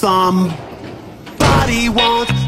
Somebody wants.